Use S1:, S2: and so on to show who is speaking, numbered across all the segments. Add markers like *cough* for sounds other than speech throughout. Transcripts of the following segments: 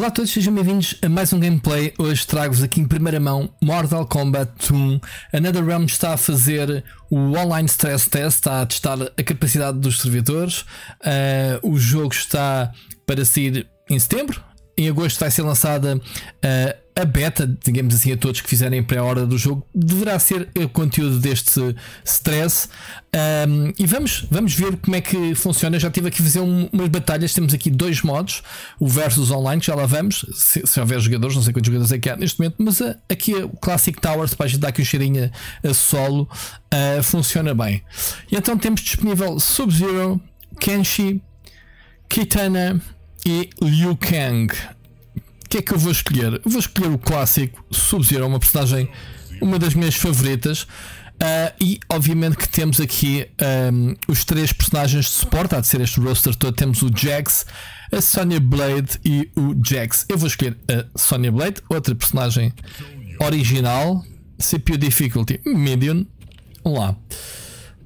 S1: Olá a todos, sejam bem-vindos a mais um gameplay. Hoje trago-vos aqui em primeira mão Mortal Kombat 2. A NetherRealm está a fazer o online stress test, está a testar a capacidade dos servidores. Uh, o jogo está para sair em setembro. Em agosto vai ser lançada uh, a beta, digamos assim, a todos que fizerem pré-hora do jogo, deverá ser o conteúdo deste stress. Um, e vamos, vamos ver como é que funciona. Eu já tive aqui a fazer um, umas batalhas. Temos aqui dois modos: o versus online, que já lá vamos. Se, se houver jogadores, não sei quantos jogadores é que há neste momento, mas uh, aqui o Classic Towers, para a gente dar aqui um cheirinho a, solo, uh, funciona bem. E então temos disponível Sub-Zero, Kenshi, Kitana e Liu Kang que é que eu vou escolher? Eu vou escolher o clássico Sub-Zero, uma personagem, uma das minhas favoritas. Uh, e obviamente que temos aqui um, os três personagens de suporte, há de ser este roster todo. Temos o Jax, a Sonya Blade e o Jax. Eu vou escolher a Sonya Blade, outra personagem original, CPU Difficulty Medium. Vamos lá.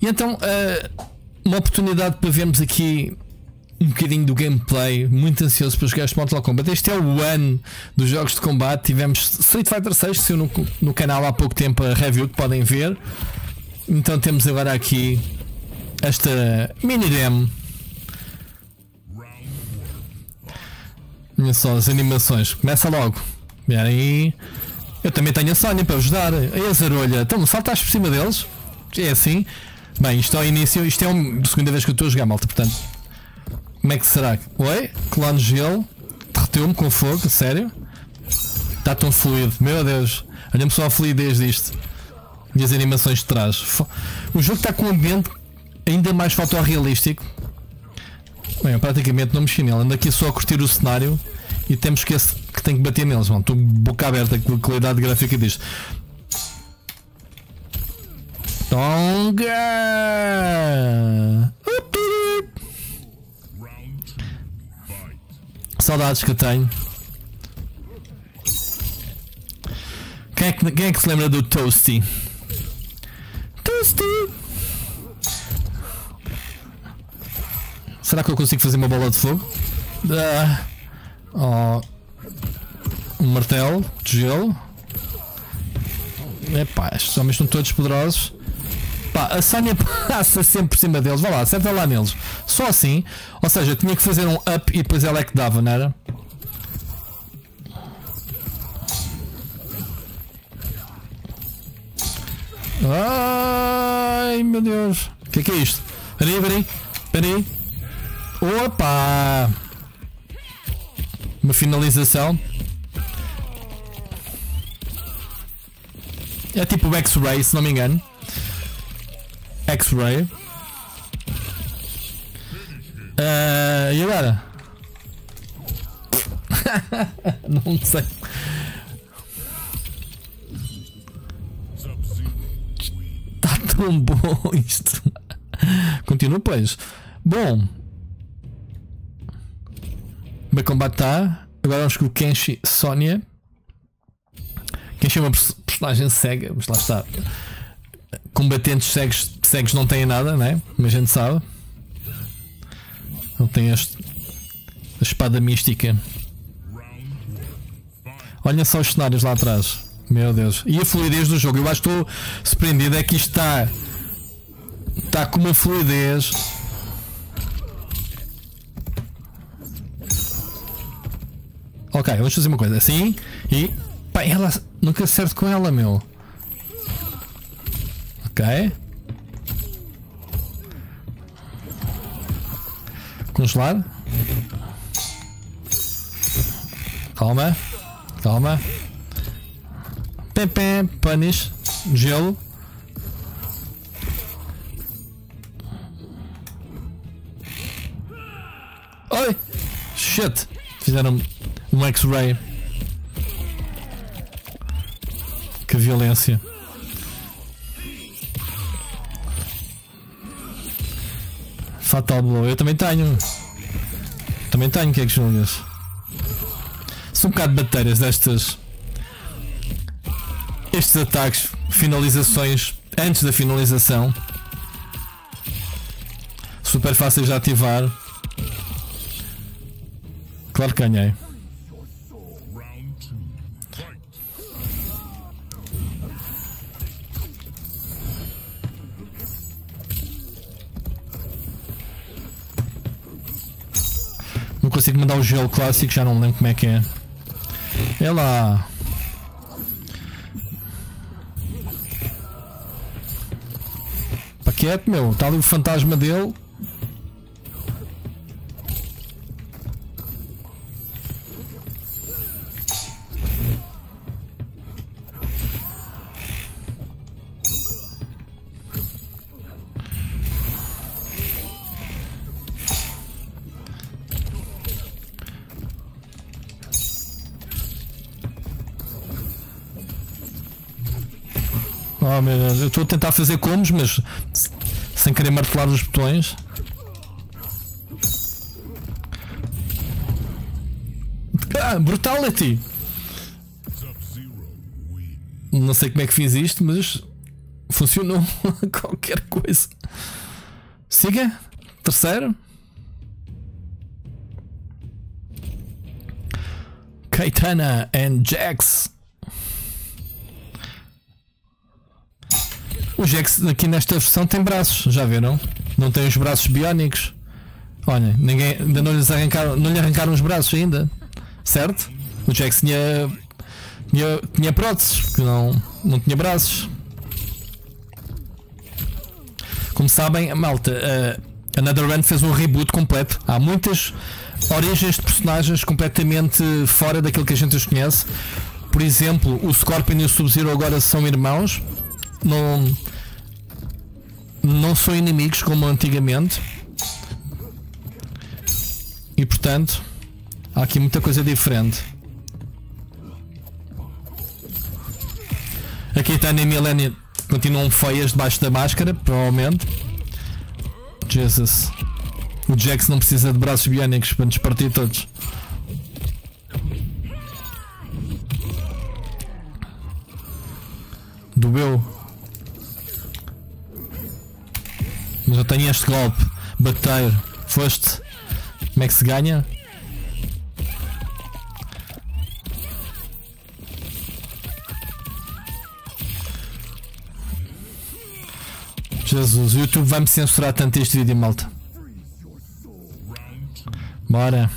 S1: E então, uh, uma oportunidade para vermos aqui um bocadinho do gameplay, muito ansioso para jogar este Mortal Kombat. Este é o ano dos jogos de combate. Tivemos Street Fighter 6, que saiu no, no canal há pouco tempo a review que podem ver. Então temos agora aqui esta mini demo. Olha só as animações, começa logo. E aí, eu também tenho a Sónia para ajudar. Aí a Zarolha, então saltaste por cima deles? É assim. Bem, isto é o início, isto é a segunda vez que eu estou a jogar, malta, portanto como é que será? Oi? Clone gelo. Derreteu-me com fogo, sério? Está tão fluido, meu Deus. Olha-me só a fluidez disto. E as animações de trás. O jogo está com um ambiente ainda mais fotorrealístico. Bem, praticamente não mexi nele. Ando aqui só a curtir o cenário e temos que, esse, que tem que bater neles. Mano. Estou boca aberta com a qualidade gráfica disto. Tonga! Saudades que tenho. Quem é que, quem é que se lembra do Toasty? Toasty! Será que eu consigo fazer uma bola de fogo? Ah, oh, um martelo de gelo. Epá, estes homens estão todos poderosos. Pá, a Sânia *laughs* passa sempre por cima deles. Vai lá, acerta lá neles. Só assim. Ou seja, tinha que fazer um up e depois ela é que dava, não era? Ai meu Deus. O que, que é isto? Peraí, peraí. Peraí. Opa! Uma finalização. É tipo o X-Ray, se não me engano. X-Ray. Uh, e agora? *laughs* Não sei. Está tão bom isto. Continua, pois. Bom. Bem combate está. Agora vamos com o Kenshi Sonia. Kenshi é uma personagem cega, mas lá está combatentes cegos, cegos não têm nada, né? Como a gente sabe. Não tem este, a espada mística. Olha só os cenários lá atrás. Meu Deus. E a fluidez do jogo. Eu acho que estou surpreendido. É que isto está. Está com uma fluidez. Ok, vamos fazer uma coisa assim. E. Pá, ela. Nunca acerto com ela, meu. Ok. Congelar. Calma. Calma. Pem, pem, punish. Gelo. Oi! Shit! Fizeram um X-ray. Que violência. Fatal Blow, eu também tenho. Também tenho, que é que julgas? São um bocado de baterias destas. Estes ataques, finalizações antes da finalização. Super fáceis de ativar. Claro que ganhei. Consigo mandar o gelo clássico, já não lembro como é que é. É lá. Paquete, meu. Está ali o fantasma dele. Oh meu Deus, eu estou a tentar fazer combos, mas sem querer martelar os botões. Ah, brutality! Não sei como é que fiz isto, mas funcionou *laughs* qualquer coisa. Siga, terceiro. Kaitana and Jax. O Jax aqui nesta versão tem braços, já viram? Não tem os braços biónicos. Olha, ninguém, ainda não, arrancaram, não lhe arrancaram os braços ainda. Certo? O Jax tinha, tinha, tinha próteses, porque não, não tinha braços. Como sabem, malta, a NetherRealm fez um reboot completo. Há muitas origens de personagens completamente fora daquilo que a gente os conhece. Por exemplo, o Scorpion e o Sub-Zero agora são irmãos. Não, não são inimigos como antigamente. E portanto, há aqui muita coisa diferente. Aqui está a Millennium continuam feias debaixo da máscara, provavelmente. Jesus. O Jax não precisa de braços biónicos para nos partir todos. Doeu. Tenho este golpe. Bateiro. Foste. Como é que se ganha? Jesus, o YouTube vai-me censurar tanto este vídeo, malta. Bora.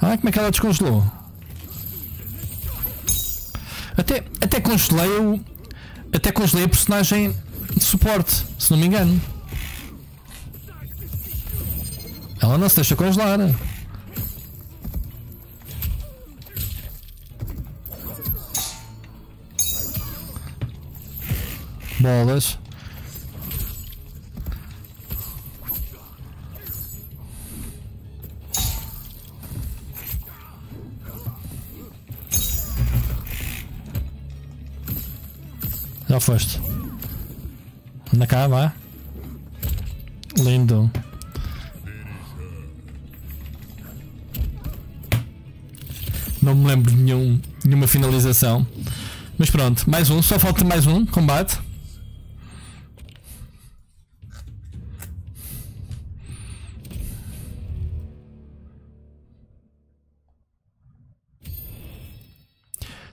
S1: Ah, como é que ela descongelou? Até, até congelei o, até congelei a personagem de suporte, se não me engano. Ela não se deixa congelar. Bolas. Já foste. Anda cá, vá. Lindo. Não me lembro de nenhum, nenhuma finalização. Mas pronto, mais um. Só falta mais um combate.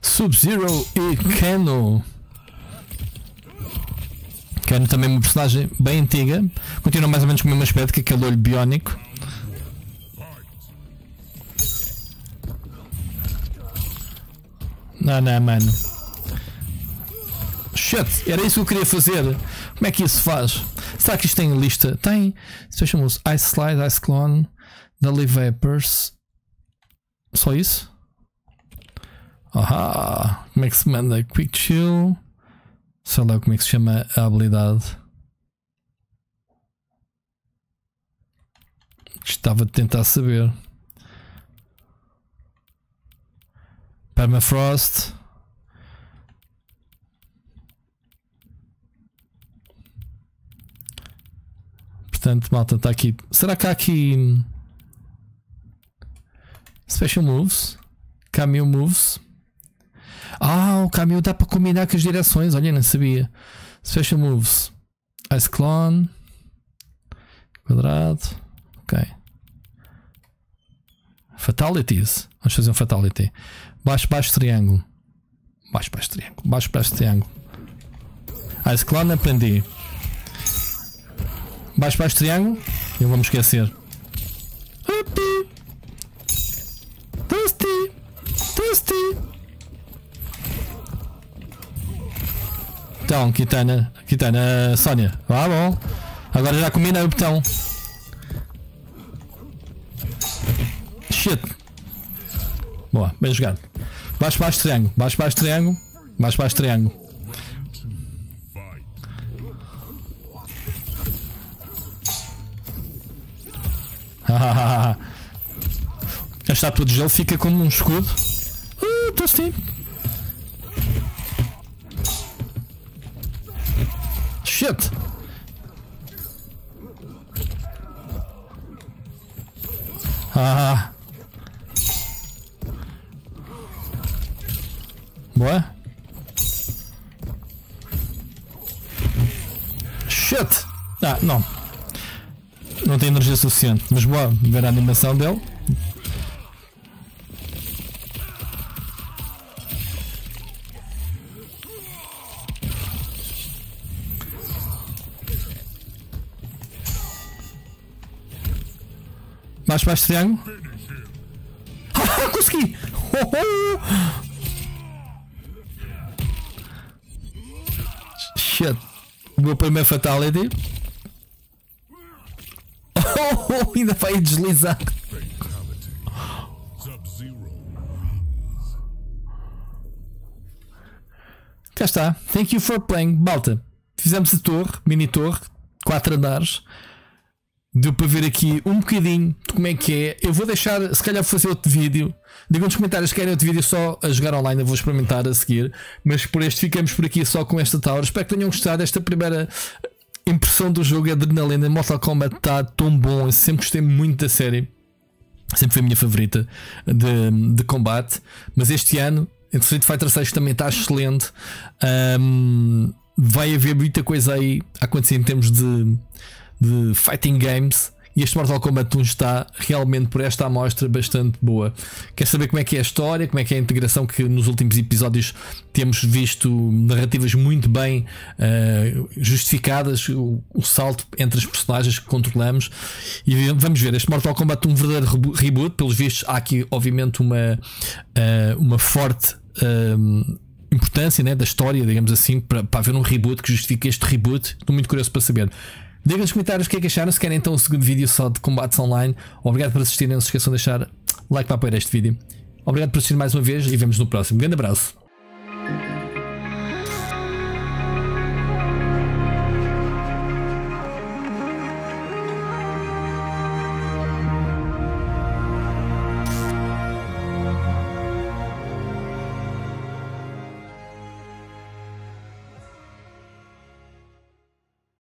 S1: Sub-Zero e Kano. Kano também uma personagem bem antiga. Continua mais ou menos com o mesmo aspecto que aquele olho biónico. Não, não, mano. Shit, era isso que eu queria fazer. Como é que isso faz? Será que isto tem lista? Tem. Isto chama-se Ice Slide, Ice Clone, Daily Vapors. Só isso? Ahá, como é que se manda? Quick Chill. Sei lá como é que se chama a habilidade. Estava a tentar saber. Permafrost. Portanto, malta, está aqui. Será que há aqui. Special Moves? Cameo Moves? O caminho dá para combinar com as direções. Olha, não sabia. Special moves. Ice clone. Quadrado. Ok. Fatalities. Vamos fazer um fatality. Baixo, baixo, triângulo. Baixo, baixo, triângulo. Baixo, baixo, triângulo. Ice clone aprendi. Baixo, baixo, triângulo. Eu vou me esquecer. Então, Kitana. Kitana, Sónia. Ah, bom. Agora já combina o botão. Shit. Boa, bem jogado. Baixo, baixo, triângulo. Baixo, baixo, triângulo. Baixo, baixo, triângulo. *laughs* A estátua de gelo fica como um escudo. Uh, estou Shit. Ah. Shit. Ah, não. Não tem energia suficiente. Mas boa, ver a animação dele. Mais baixo triângulo. Ah, consegui! Oh, oh. Shit. O meu primeiro fatality. Oh, *laughs* ainda vai deslizar. Cá está. Thank you for playing. Balta. Fizemos a torre, mini torre, quatro andares. Deu para ver aqui um bocadinho de como é que é. Eu vou deixar, se calhar, fazer outro vídeo. Digam nos comentários se querem outro vídeo só a jogar online. Eu vou experimentar a seguir. Mas por este ficamos por aqui só com esta tower. Espero que tenham gostado desta primeira impressão do jogo. Adrenalina Mortal Kombat está tão bom. Eu sempre gostei muito da série. Sempre foi a minha favorita de, de combate. Mas este ano, entre Street Fighter 6 também está excelente. Um, vai haver muita coisa aí a acontecer em termos de de fighting games. E este Mortal Kombat 1 está realmente por esta amostra bastante boa. Quer saber como é que é a história, como é que é a integração que nos últimos episódios temos visto narrativas muito bem uh, justificadas, o, o, salto entre as personagens que controlamos. E vamos ver, este Mortal Kombat 1 um verdadeiro reboot, pelos vistos, há aqui obviamente uma, uh, uma forte. Uh, importância né, da história, digamos assim, para, para haver um reboot que justifique este reboot. Estou muito curioso para saber. Digam nos comentários o que é que acharam. Se querem então o segundo vídeo só de combates online. Obrigado por assistirem. Não se esqueçam de deixar like para apoiar este vídeo. Obrigado por assistir mais uma vez e vemos no próximo. grande abraço.